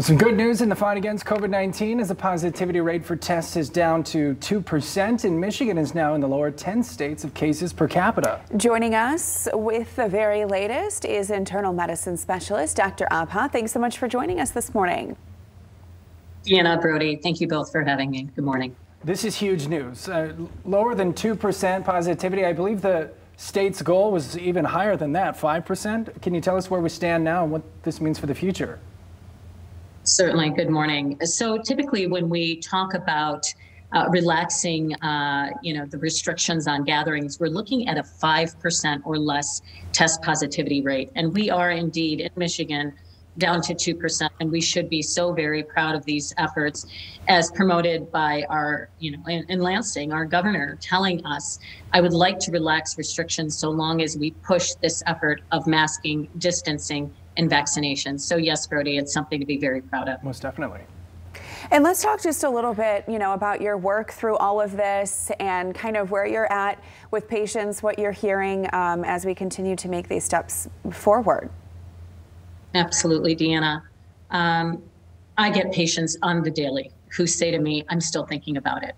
Some good news in the fight against COVID 19 as the positivity rate for tests is down to 2%, and Michigan is now in the lower 10 states of cases per capita. Joining us with the very latest is internal medicine specialist Dr. Abha. Thanks so much for joining us this morning. Deanna, Brody, thank you both for having me. Good morning. This is huge news. Uh, lower than 2% positivity. I believe the state's goal was even higher than that, 5%. Can you tell us where we stand now and what this means for the future? Certainly. Good morning. So typically when we talk about uh, relaxing, uh, you know, the restrictions on gatherings, we're looking at a 5% or less test positivity rate. And we are indeed in Michigan down to 2%. And we should be so very proud of these efforts as promoted by our, you know, in, in, Lansing, our governor telling us, I would like to relax restrictions so long as we push this effort of masking, distancing, and vaccinations. So yes, Brody, it's something to be very proud of. Most definitely. And let's talk just a little bit, you know, about your work through all of this and kind of where you're at with patients, what you're hearing um, as we continue to make these steps forward. Absolutely, Deanna. Um, I get patients on the daily who say to me, I'm still thinking about it.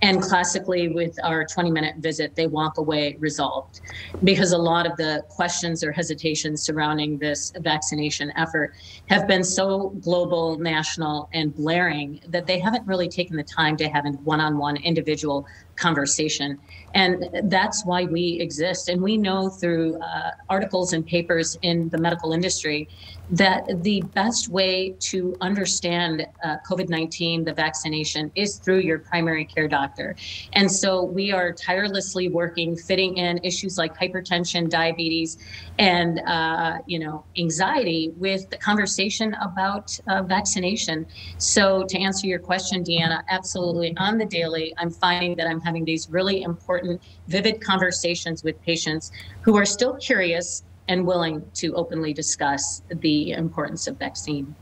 And classically, with our 20 minute visit, they walk away resolved. Because a lot of the questions or hesitations surrounding this vaccination effort have been so global, national, and blaring that they haven't really taken the time to have a one on one individual conversation. And that's why we exist. And we know through uh, articles and papers in the medical industry that the best way to understand uh, COVID 19, the vaccination, is through your primary care doctor. And so we are tirelessly working, fitting in issues like hypertension, diabetes, and uh, you know anxiety with the conversation about uh, vaccination. So to answer your question, Deanna, absolutely on the daily, I'm finding that I'm having these really important, vivid conversations with patients who are still curious and willing to openly discuss the importance of vaccine.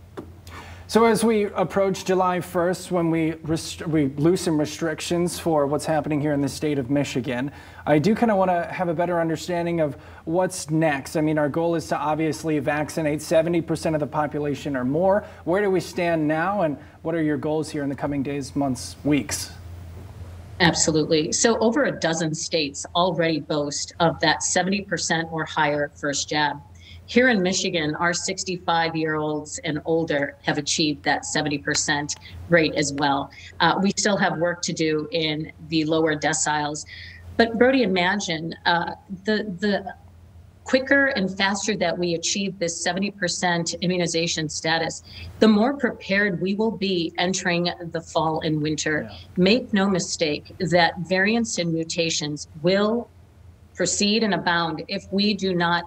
So as we approach July 1st, when we, we loosen restrictions for what's happening here in the state of Michigan, I do kind of want to have a better understanding of what's next. I mean, our goal is to obviously vaccinate 70% of the population or more. Where do we stand now, and what are your goals here in the coming days, months, weeks? Absolutely. So, over a dozen states already boast of that 70% or higher first jab. Here in Michigan, our 65 year olds and older have achieved that 70% rate as well. Uh, we still have work to do in the lower deciles. But Brody, imagine uh, the the quicker and faster that we achieve this 70% immunization status, the more prepared we will be entering the fall and winter. Yeah. Make no mistake that variants and mutations will proceed and abound if we do not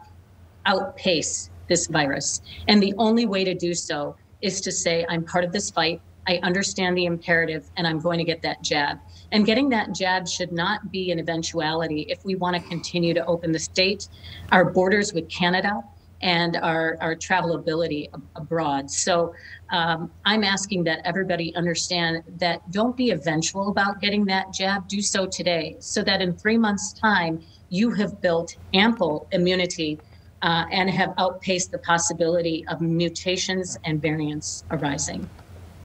outpace this virus. And the only way to do so is to say, I'm part of this fight. I understand the imperative and I'm going to get that jab. And getting that jab should not be an eventuality if we want to continue to open the state, our borders with Canada, and our, our travelability abroad. So um, I'm asking that everybody understand that don't be eventual about getting that jab. Do so today so that in three months' time, you have built ample immunity uh, and have outpaced the possibility of mutations and variants arising.